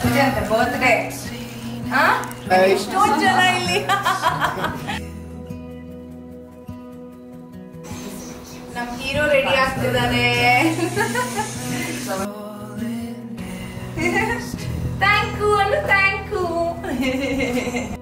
ಪೂಜೆ ಅಂತ ಬರ್ತ್ಡೇ ಎಷ್ಟೊಂದು ಜನ ಇಲ್ಲಿ hero ready ಆಗ್ತಿದ್ದಾನೆ. ಥ್ಯಾಂಕ್ ಯು ಅನ್ನು thank you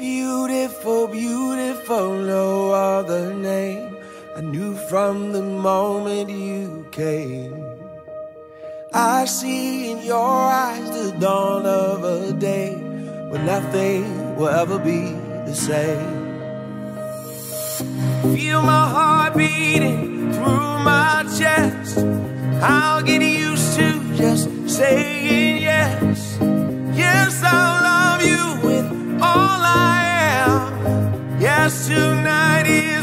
Beautiful, beautiful, no other name. I knew from the moment you came. I see in your eyes the dawn of a day when nothing will ever be the same. Feel my heart beating through my chest. I'll get used to just saying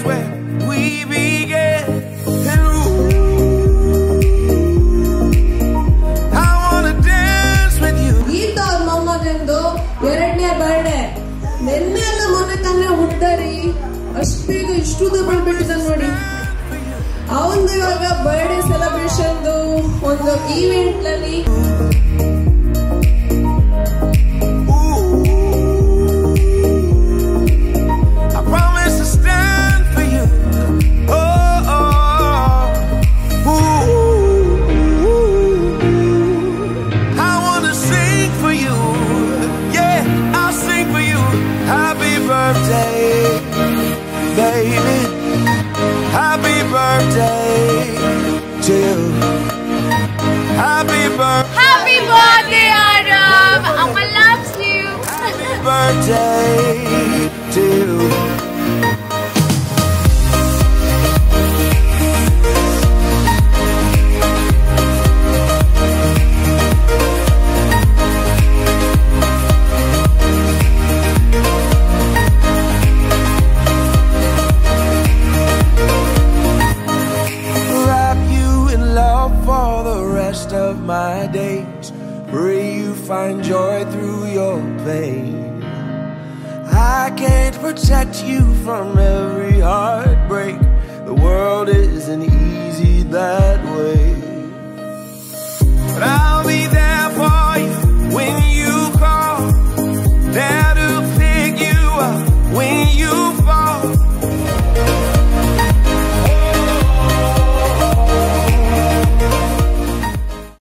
where we wanna dance with you. ಎರಡನೇ birthday. ನಿನ್ನೆ ಎಲ್ಲ ಮೊನ್ನೆ ತಾನೇ ಹುಟ್ಟರಿ ಅಷ್ಟು ಬೇಗ ಇಷ್ಟು ದೂರ ಬಂದ್ಬಿಟ್ಟಿದ್ದಾನೆ ನೋಡಿ. ಅವಂದು ಇವಾಗ ಬರ್ಡೇ ಸೆಲೆಬ್ರೇಷನ್ ಒಂದು event baby. Happy birthday to you. Happy birthday. Happy birthday, Aarav! Amma loves you. Happy birthday of my days. Pray you find joy through your pain. I can't protect you from every heartbreak.